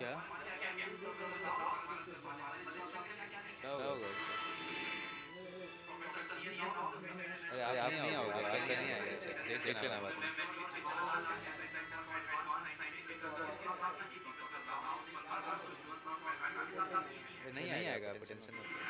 क्या? क्या होगा इससे अरे आप नहीं आओगे आप नहीं आएगा अच्छा देख देख लेना बाद में। नहीं आएगा आप टेंशन मत लो।